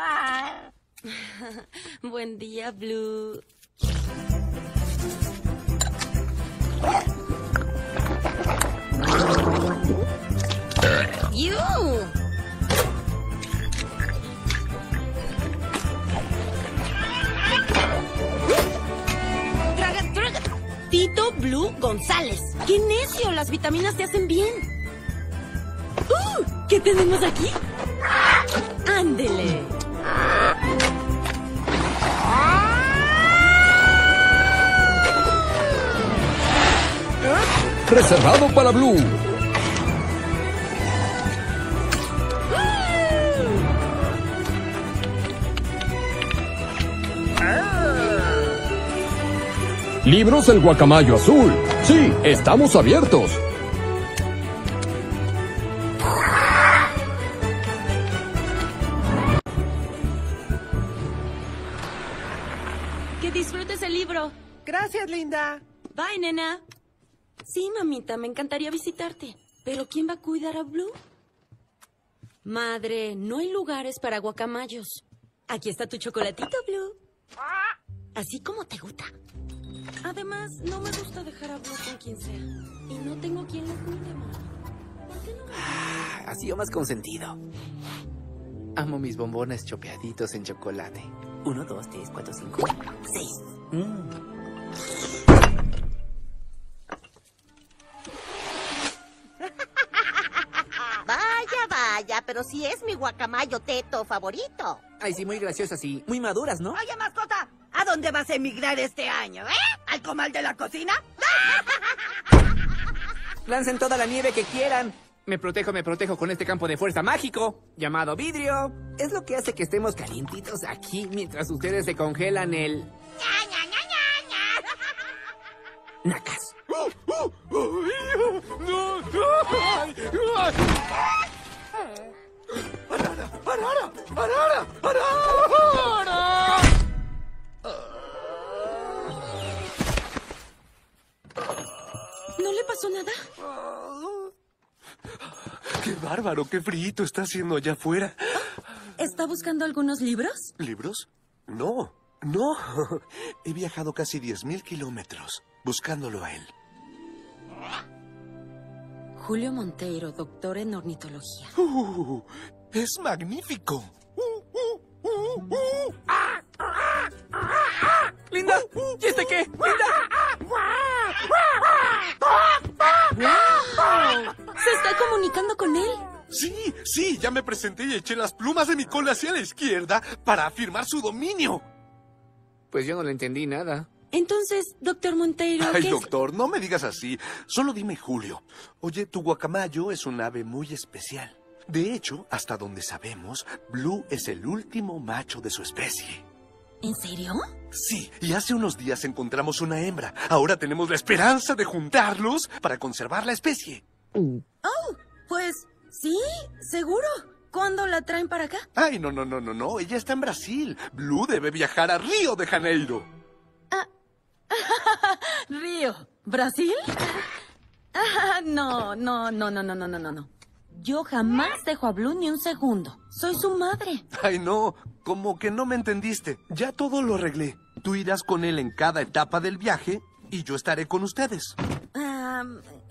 Buen día, Blue. ¡You! Tito Blue González. ¡Qué necio! Las vitaminas te hacen bien. ¡Uh! ¿Qué tenemos aquí? ¡Ándele! Reservado para Blue. Libros El Guacamayo Azul. Sí, estamos abiertos. Que disfrutes el libro. Gracias, linda. Bye, nena. Sí, mamita, me encantaría visitarte. Pero ¿quién va a cuidar a Blue? Madre, no hay lugares para guacamayos. Aquí está tu chocolatito, Blue. Así como te gusta. Además, no me gusta dejar a Blue con quien sea. Y no tengo quien lo cuide, ma. ¿Por qué no me... Ah, sido más consentido. Amo mis bombones chopeaditos en chocolate. Uno, dos, tres, cuatro, cinco, seis. Mm. Pero si es mi guacamayo teto favorito. Ay, sí, muy graciosas y muy maduras, ¿no? Oye, mascota, ¿a dónde vas a emigrar este año, eh? ¿Al comal de la cocina? Lancen toda la nieve que quieran. Me protejo, me protejo con este campo de fuerza mágico llamado vidrio. Es lo que hace que estemos calientitos aquí mientras ustedes se congelan el... Nacas. ¿No le pasó nada? ¡Qué bárbaro! ¡Qué frío está haciendo allá afuera! ¿Está buscando algunos libros? ¿Libros? No, no. He viajado casi 10.000 kilómetros buscándolo a él. Julio Monteiro, doctor en ornitología. ¡Uh! ¡Es magnífico! ¡Linda! ¿Y este qué? ¡Linda! ¿Se está comunicando con él? Sí, sí, ya me presenté y eché las plumas de mi cola hacia la izquierda para afirmar su dominio. Pues yo no le entendí nada. Entonces, doctor Monteiro, Ay, ¿qué es- doctor, no me digas así. Solo dime Julio. Oye, tu guacamayo es un ave muy especial. De hecho, hasta donde sabemos, Blue es el último macho de su especie. ¿En serio? Sí, y hace unos días encontramos una hembra. Ahora tenemos la esperanza de juntarlos para conservar la especie. Pues sí, seguro. ¿Cuándo la traen para acá? Ay, no, no, no, no, no. Ella está en Brasil. Blue debe viajar a Río de Janeiro. Río. ¿Brasil? Ah, no, no, no, no, no, no, no, no. Yo jamás dejo a Blue ni un segundo. Soy su madre. Ay, no. Como que no me entendiste. Ya todo lo arreglé. Tú irás con él en cada etapa del viaje y yo estaré con ustedes.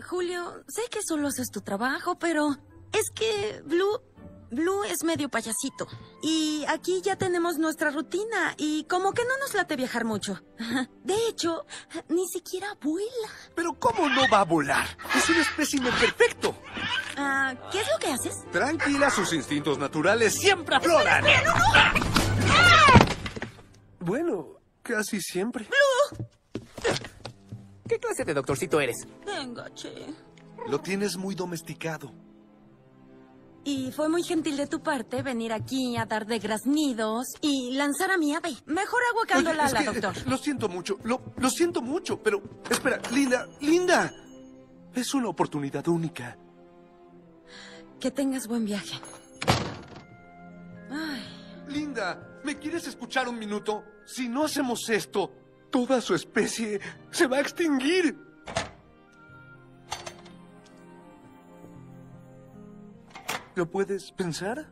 Julio, sé que solo haces tu trabajo, pero es que Blue, Blue es medio payasito. Y aquí ya tenemos nuestra rutina y como que no nos late viajar mucho. De hecho, ni siquiera vuela. Pero ¿cómo no va a volar? Es un espécimen perfecto. Ah, ¿Qué es lo que haces? Tranquila, sus instintos naturales siempre afloran. Bueno, casi siempre. ¿Qué clase de doctorcito eres? Venga, che. Lo tienes muy domesticado. Y fue muy gentil de tu parte venir aquí a dar de graznidos y lanzar a mi ave. Mejor aguacando Oye, la doctor. Lo siento mucho, lo, lo siento mucho, pero espera, Linda, Linda. Es una oportunidad única. Que tengas buen viaje. Linda, ¿me quieres escuchar un minuto? Si no hacemos esto, toda su especie se va a extinguir. ¿Lo puedes pensar?